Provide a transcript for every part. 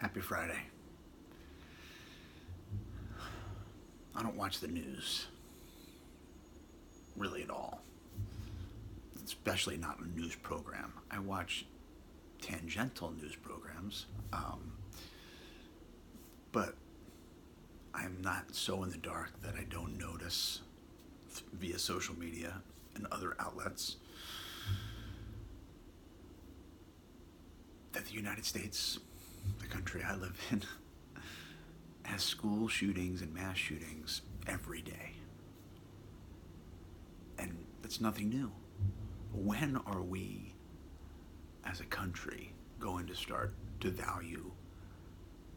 Happy Friday. I don't watch the news really at all, especially not a news program. I watch tangential news programs, um, but I'm not so in the dark that I don't notice via social media and other outlets that the United States, country I live in, has school shootings and mass shootings every day. And it's nothing new. When are we, as a country, going to start to value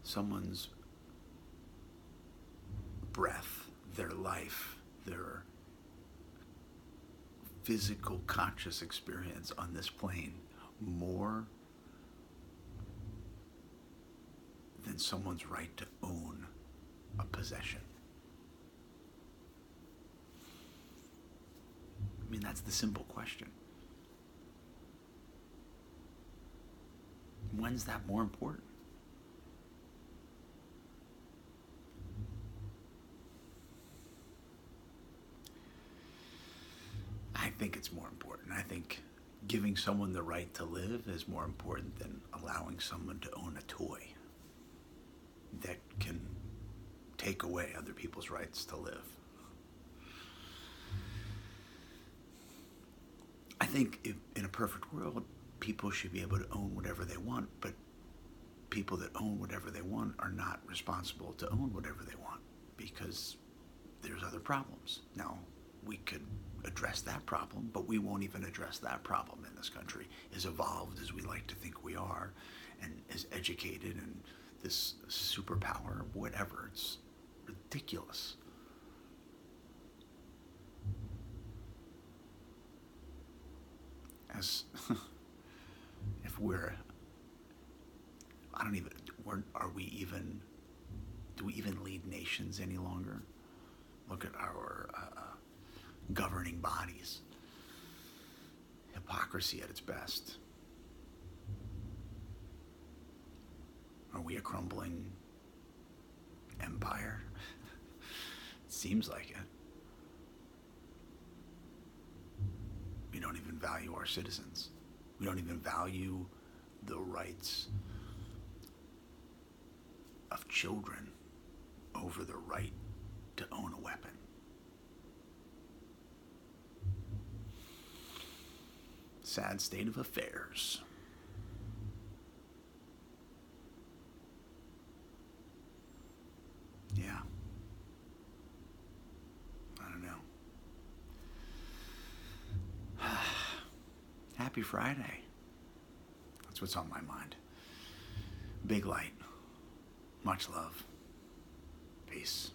someone's breath, their life, their physical conscious experience on this plane more than someone's right to own a possession. I mean, that's the simple question. When's that more important? I think it's more important. I think giving someone the right to live is more important than allowing someone to own a toy that can take away other people's rights to live. I think if, in a perfect world, people should be able to own whatever they want, but people that own whatever they want are not responsible to own whatever they want because there's other problems. Now, we could address that problem, but we won't even address that problem in this country, as evolved as we like to think we are, and as educated and this superpower, whatever. It's ridiculous. As if we're, I don't even, are we even, do we even lead nations any longer? Look at our uh, governing bodies. Hypocrisy at its best. We a crumbling empire? seems like it. We don't even value our citizens. We don't even value the rights of children over the right to own a weapon. Sad state of affairs. Yeah. I don't know. Happy Friday. That's what's on my mind. Big light. Much love. Peace.